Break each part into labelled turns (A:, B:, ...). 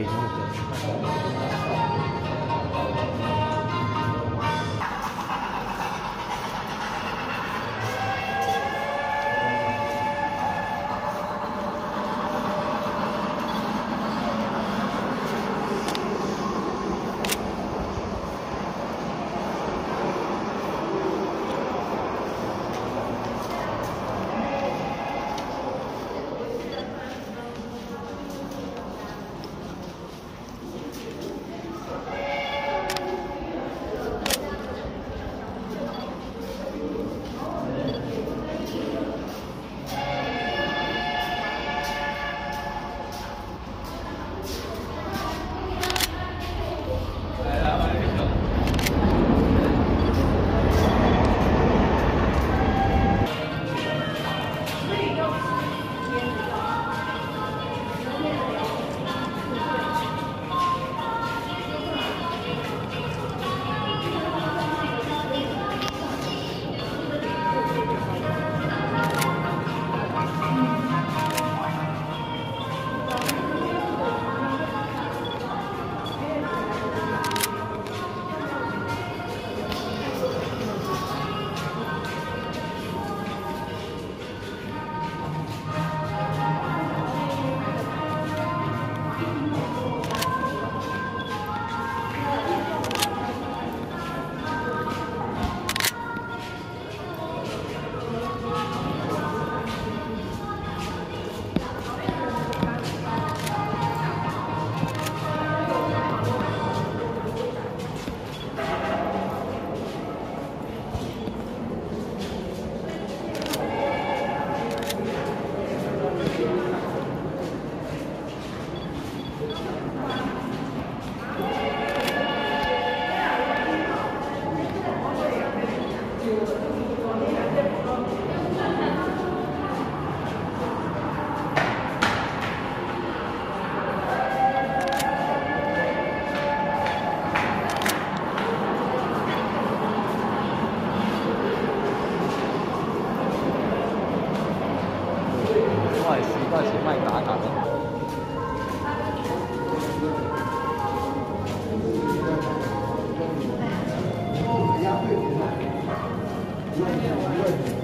A: 北路 Спасибо.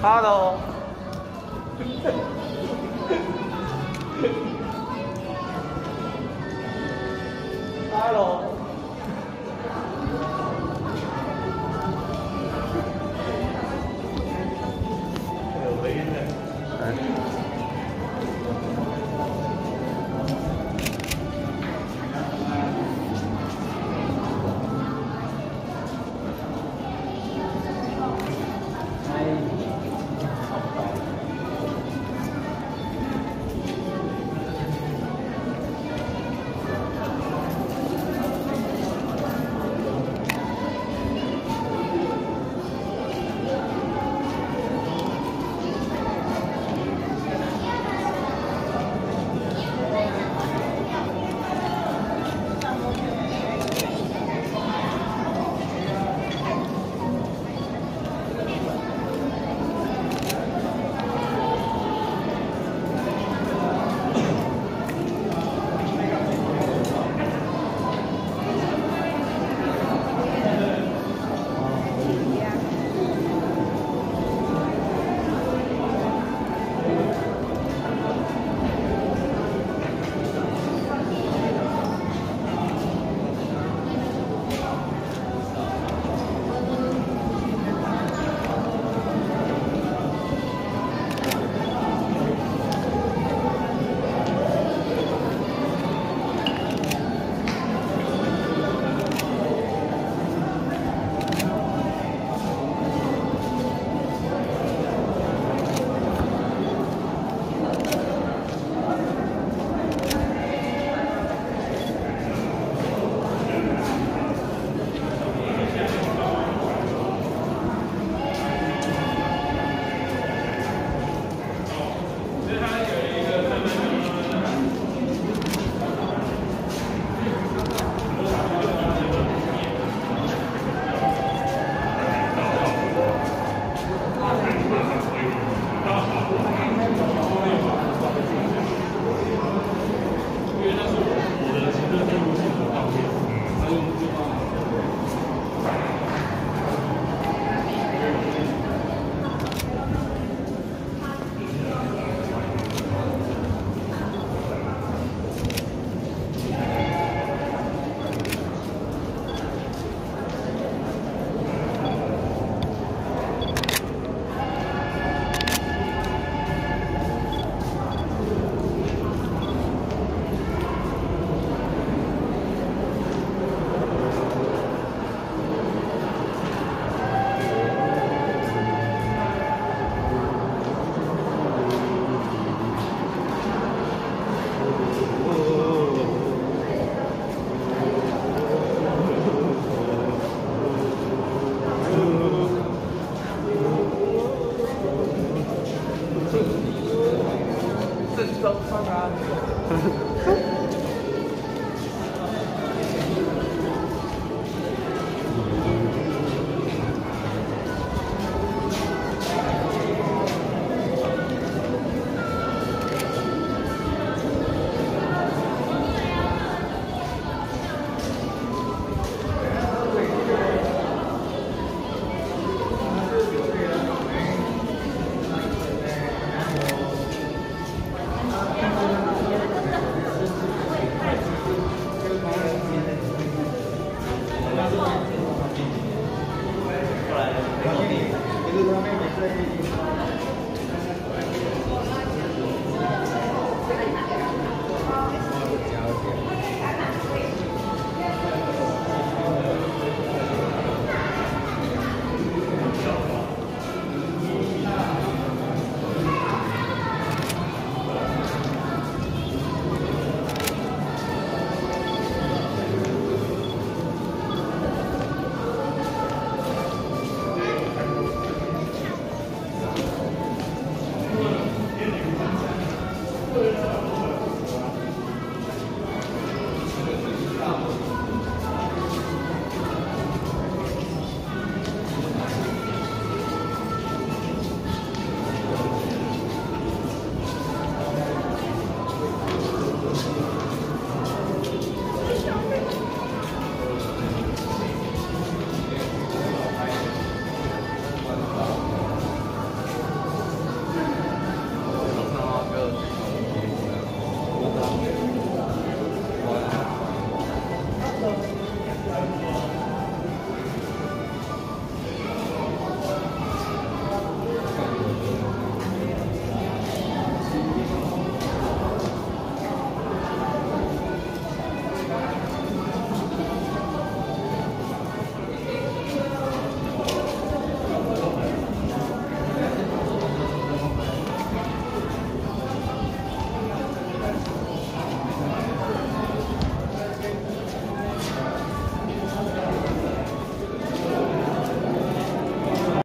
A: Hello。Hello。